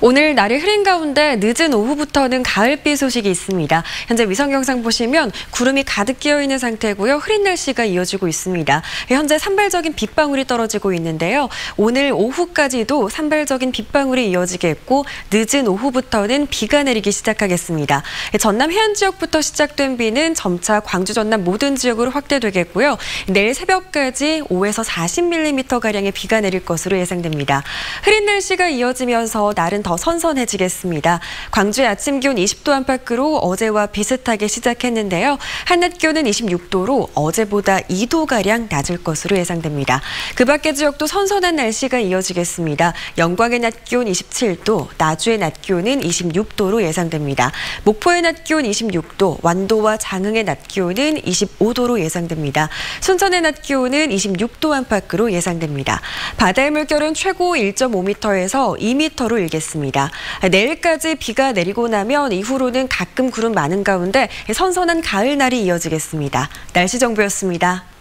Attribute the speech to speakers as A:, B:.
A: 오늘 날이 흐린 가운데 늦은 오후부터는 가을비 소식이 있습니다. 현재 위성 영상 보시면 구름이 가득 끼어 있는 상태고요. 흐린 날씨가 이어지고 있습니다. 현재 산발적인 빗방울이 떨어지고 있는데요. 오늘 오후까지도 산발적인 빗방울이 이어지겠고 늦은 오후부터는 비가 내리기 시작하겠습니다. 전남 해안 지역부터 시작된 비는 점차 광주 전남 모든 지역으로 확대되겠고요. 내일 새벽까지 5에서 40mm 가량의 비가 내릴 것으로 예상됩니다. 흐린 날씨가 이어지면서 날은 더 선선해지겠습니다. 광주의 아침 기온 20도 안팎으로 어제와 비슷하게 시작했는데요. 한낮 기온은 26도로 어제보다 2도가량 낮을 것으로 예상됩니다. 그 밖의 지역도 선선한 날씨가 이어지겠습니다. 영광의 낮 기온 27도, 나주의 낮 기온은 26도로 예상됩니다. 목포의 낮 기온 26도, 완도와 장흥의 낮 기온은 25도로 예상됩니다. 순천의 낮 기온은 26도 안팎으로 예상됩니다. 바다의 물결은 최고 1.5m에서 2m로 일겠습니다. 있습니다. 내일까지 비가 내리고 나면 이후로는 가끔 구름 많은 가운데 선선한 가을 날이 이어지겠습니다. 날씨 정보였습니다.